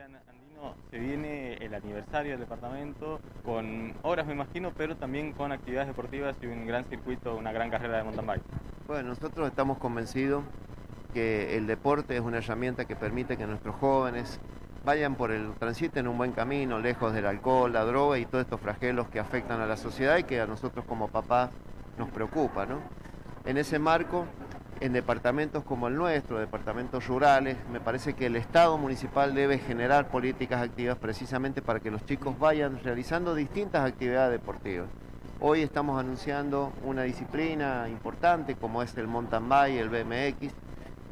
Andino, se viene el aniversario del departamento con obras, me imagino, pero también con actividades deportivas y un gran circuito, una gran carrera de mountain bike. Bueno, nosotros estamos convencidos que el deporte es una herramienta que permite que nuestros jóvenes vayan por el transiten un buen camino, lejos del alcohol, la droga y todos estos flagelos que afectan a la sociedad y que a nosotros como papás nos preocupa. ¿no? En ese marco, en departamentos como el nuestro, departamentos rurales, me parece que el Estado municipal debe generar políticas activas precisamente para que los chicos vayan realizando distintas actividades deportivas. Hoy estamos anunciando una disciplina importante como es el mountain bike, el BMX.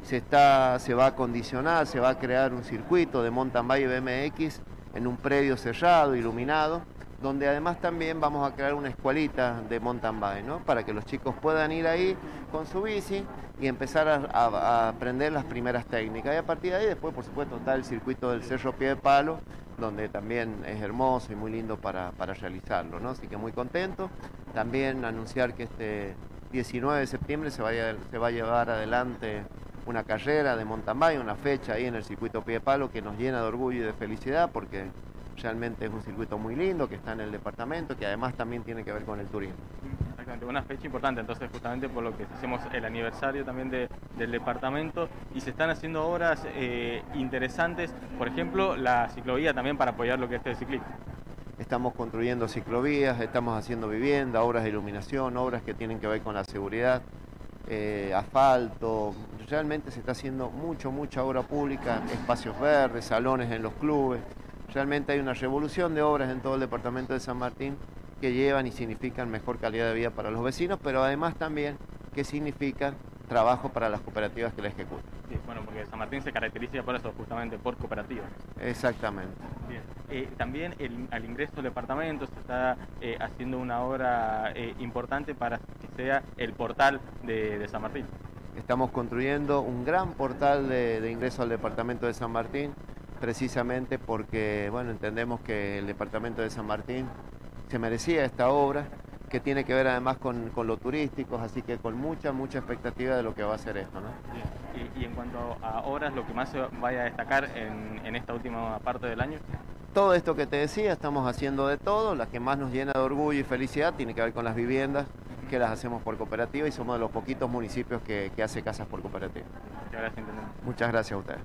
Se, está, se va a condicionar, se va a crear un circuito de mountain bike y BMX en un predio cerrado, iluminado, donde además también vamos a crear una escuelita de mountain bike, ¿no? Para que los chicos puedan ir ahí con su bici y empezar a, aprender las primeras técnicas. Y a partir de ahí después, por supuesto, está el circuito del Cerro Pie de Palo, donde también es hermoso y muy lindo para, realizarlo, ¿no? Así que muy contento. También anunciar que este 19 de septiembre se, vaya, se va a llevar adelante una carrera de mountain bike, una fecha ahí en el circuito Pie de Palo que nos llena de orgullo y de felicidad porque realmente es un circuito muy lindo que está en el departamento, que además también tiene que ver con el turismo. Exactamente, una fecha importante, entonces justamente por lo que hacemos el aniversario también del departamento y se están haciendo obras eh, interesantes, por ejemplo la ciclovía también para apoyar lo que es el ciclismo. Estamos construyendo ciclovías, estamos haciendo vivienda, obras de iluminación, obras que tienen que ver con la seguridad, eh, asfalto, realmente se está haciendo mucho, mucha obra pública, espacios verdes, salones en los clubes. Realmente hay una revolución de obras en todo el departamento de San Martín que llevan y significan mejor calidad de vida para los vecinos, pero además también que significan trabajo para las cooperativas que la ejecutan. Sí, bueno, porque San Martín se caracteriza por eso, justamente por cooperativas. Exactamente. Bien. Eh, también al ingreso del departamento se está eh, haciendo una obra eh, importante para que sea el portal de, San Martín. Estamos construyendo un gran portal de ingreso al departamento de San Martín precisamente porque bueno, entendemos que el departamento de San Martín se merecía esta obra, que tiene que ver además con, con lo turístico, así que con mucha, mucha expectativa de lo que va a ser esto. ¿no? Y, en cuanto a obras, lo que más se vaya a destacar en, en esta última parte del año. Todo esto que te decía, estamos haciendo de todo, la que más nos llena de orgullo y felicidad tiene que ver con las viviendas, que las hacemos por cooperativa y somos de los poquitos municipios que, que hace casas por cooperativa. Muchas gracias. Muchas gracias a ustedes.